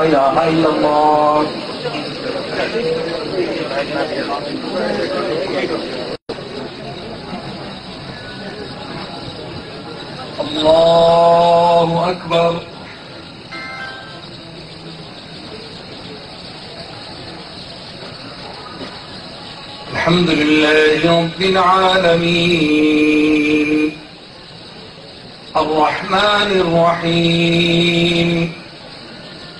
إله إلا الله. الله أكبر. الحمد لله رب العالمين. الرحمن الرحيم.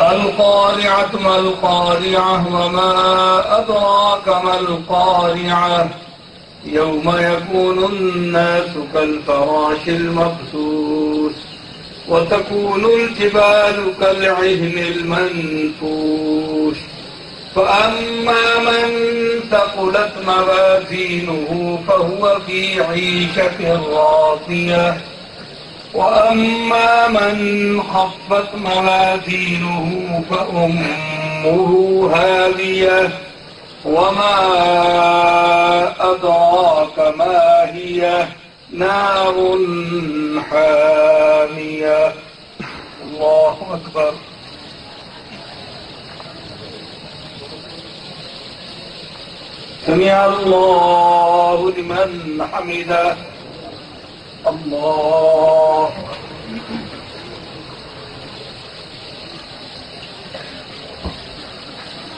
القارعة ما القارعة وما أدراك ما القارعة؟ يوم يكون الناس كالفراش المبثوث وتكون الجبال كالعهن المنفوش. فأما من ثقلت موازينه فهو في عيشة راضية. وأما من خفت موازينه فأمه هاوية وما أدراك ما هي؟ نار حامية. الله أكبر. سمع الله لمن حمده. الله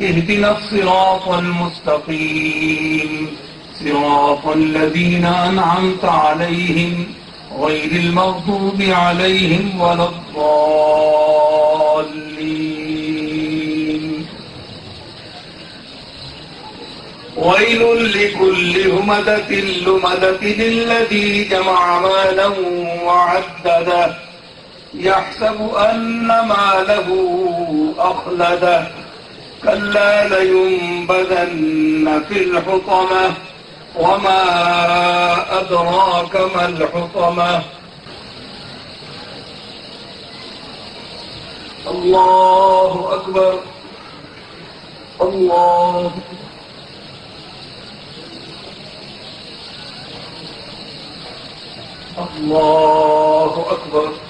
اهدنا الصراط المستقيم. صراط الذين أنعمت عليهم غير المغضوب عليهم ولا الضالين. ويل لكل همدة لمدة الذي جمع مالا وعدده. يحسب أن ماله أخلده. كلا لينبذن في الحطمة وما أدراك ما الحطمة. الله أكبر. الله. الله أكبر.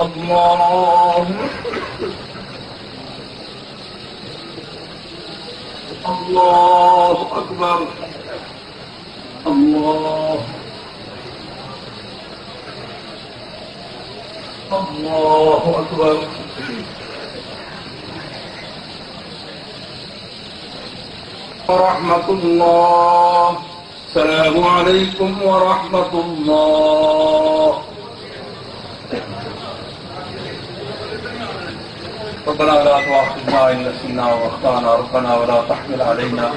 الله. الله أكبر. الله. الله أكبر. ورحمة الله. السلام عليكم ورحمة الله. ربنا ولا تؤاخذنا إن نسينا واخطأنا ربنا ولا تحمل علينا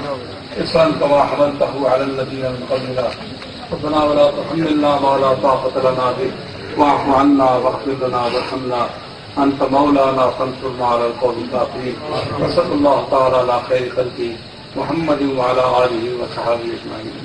إصرا كما حملته على الذين من قبلنا. ربنا ولا تحملنا ما لا طاقة لنا به. واعف عنا واغفر لنا وارحمنا. أنت مولانا فانصرنا على القوم الكافرين وصلى الله تعالى على خير خلقه، محمد وعلى آله وصحبه أجمعين.